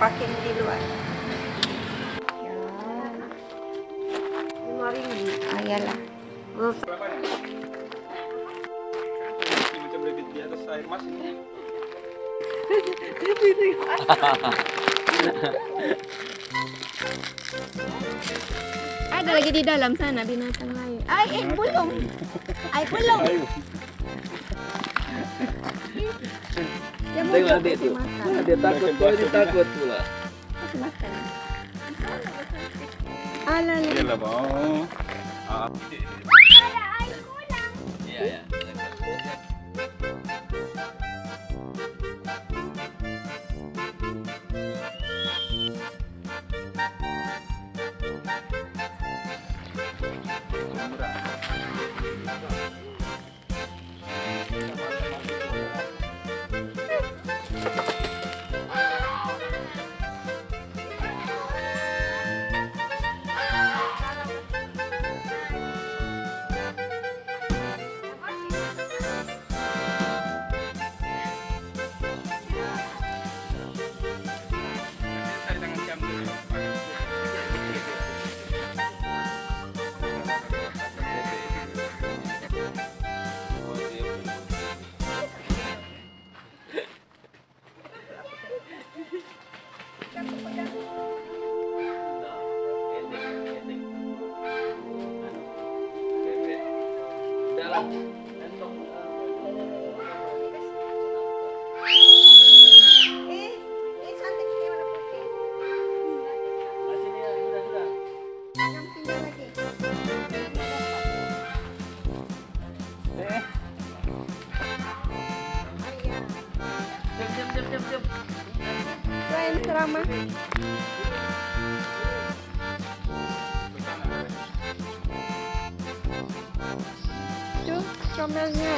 pakai di luar. Ya. Lima. Ah, iyalah. Macam bebek di atas air mas ini. Ada lagi di dalam sana binatang lain. Ay, eh belum. Ay, belum. Dia mau Tengok adik. Dia takut, kau dia takut pula. Kasih makan. Alah. Ah. Iya, ya. Cari Dalam. Comelnya.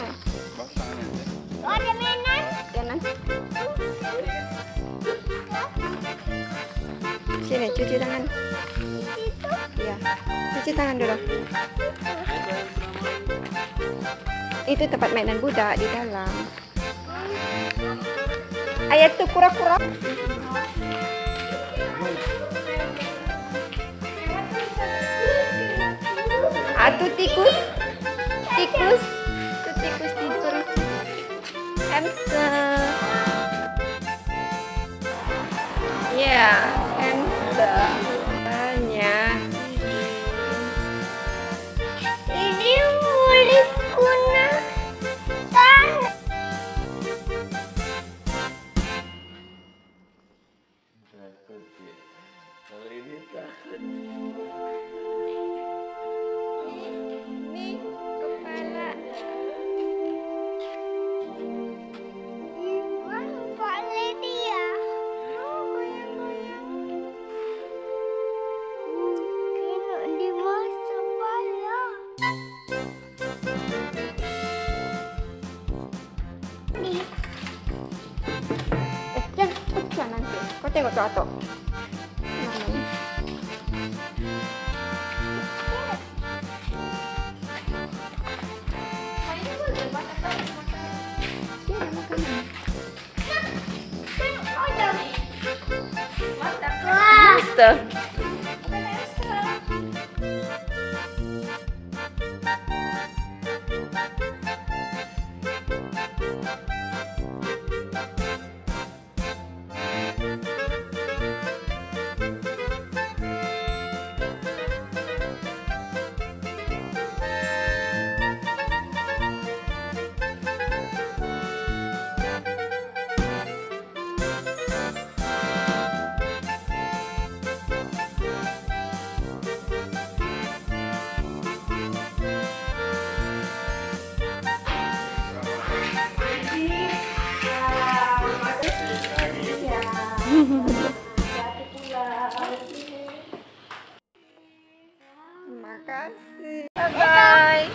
ni. Jangan. Sini, cuci tangan. Ya, cuci tangan dulu. Itu tempat mainan budak di dalam. Ayat tuh kura-kura. Atu. Tikus. Kalau ini takut. Ini kepala. Kepala dia. Oh, goyang-goyang. Obrigada! Terima kasih. Bye bye.